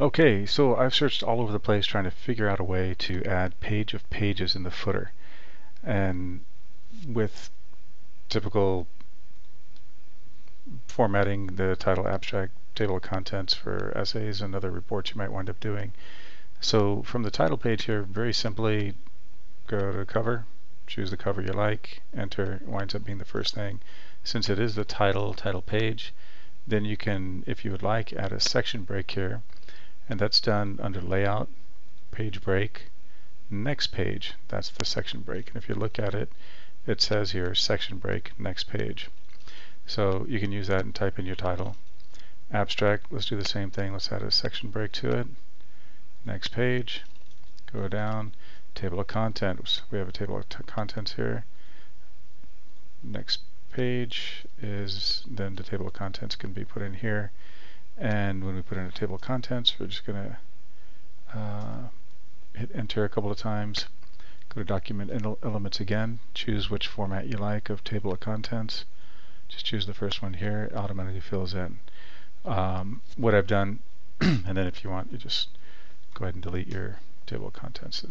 Okay, so I've searched all over the place trying to figure out a way to add page of pages in the footer. And with typical formatting the title abstract table of contents for essays and other reports you might wind up doing. So from the title page here, very simply go to cover, choose the cover you like, enter, it winds up being the first thing. Since it is the title, title page, then you can, if you would like, add a section break here and that's done under layout page break next page. That's the section break. And if you look at it it says here section break next page. So you can use that and type in your title. Abstract let's do the same thing. Let's add a section break to it. Next page go down. Table of contents. We have a table of contents here. Next page is then the table of contents can be put in here and when we put in a table of contents, we're just going to uh, hit enter a couple of times. Go to document elements again. Choose which format you like of table of contents. Just choose the first one here. It automatically fills in um, what I've done. and then if you want, you just go ahead and delete your table of contents.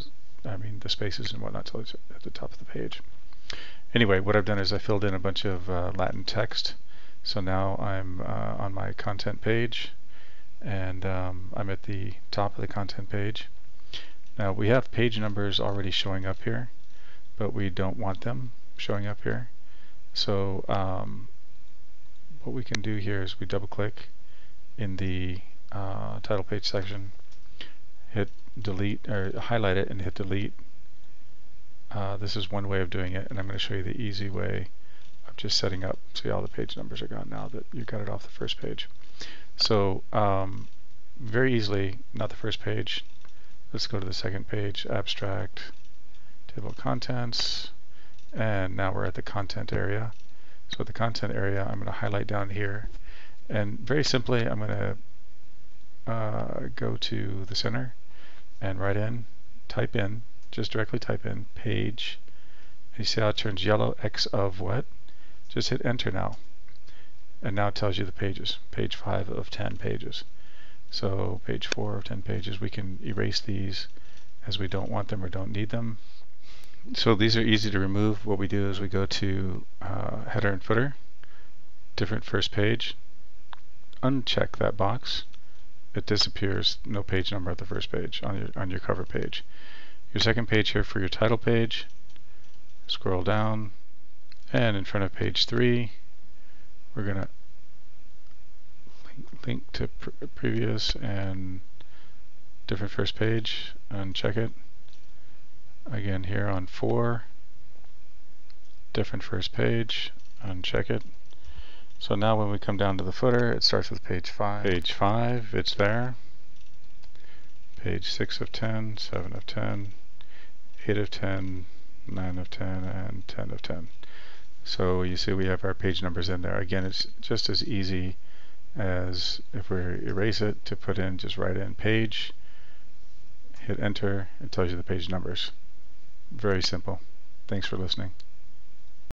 I mean the spaces and whatnot at the top of the page. Anyway, what I've done is I filled in a bunch of uh, Latin text so now I'm uh, on my content page and um, I'm at the top of the content page. Now we have page numbers already showing up here, but we don't want them showing up here. So um, what we can do here is we double click in the uh, title page section, hit delete or highlight it and hit delete. Uh, this is one way of doing it and I'm going to show you the easy way just setting up. See all the page numbers are gone now that you got it off the first page. So um, very easily, not the first page. Let's go to the second page, abstract, table of contents, and now we're at the content area. So the content area, I'm going to highlight down here, and very simply, I'm going to uh, go to the center and write in, type in, just directly type in page. You see how it turns yellow X of what? Just hit enter now. And now it tells you the pages. Page 5 of 10 pages. So page 4 of 10 pages. We can erase these as we don't want them or don't need them. So these are easy to remove. What we do is we go to uh, header and footer, different first page, uncheck that box. It disappears, no page number at the first page on your on your cover page. Your second page here for your title page, scroll down, and in front of page 3, we're going to link, to pr previous and different first page and check it. Again here on 4, different first page, uncheck it. So now when we come down to the footer, it starts with page 5. Page 5, it's there. Page 6 of 10, 7 of 10, 8 of 10, 9 of 10, and 10 of 10. So you see we have our page numbers in there. Again, it's just as easy as if we erase it to put in, just write in page, hit enter, it tells you the page numbers. Very simple. Thanks for listening.